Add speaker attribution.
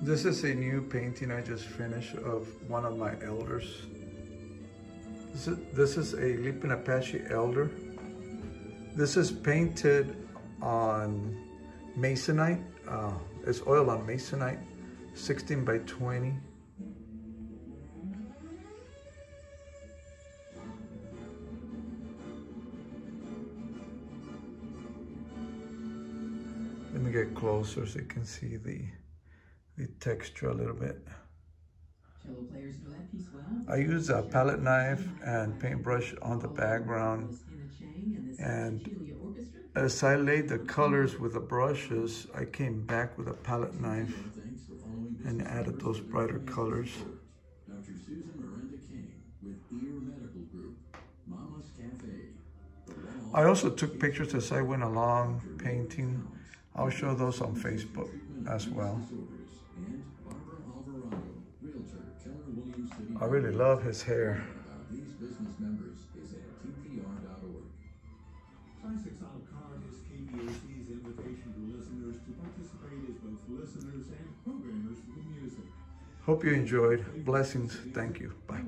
Speaker 1: This is a new painting I just finished of one of my elders. This is, this is a Lipan Apache elder. This is painted on masonite. Uh, it's oil on masonite, 16 by 20. Let me get closer so you can see the the texture a little bit. I use a palette knife and paintbrush on the background and as I laid the colors with the brushes, I came back with a palette knife and added those brighter colors. I also took pictures as I went along painting. I'll show those on Facebook as well. I really love his hair.
Speaker 2: Classics on Card is KBAC's invitation to listeners to participate as both listeners and programmers for the music.
Speaker 1: Hope you enjoyed. Blessings. Thank you. Bye.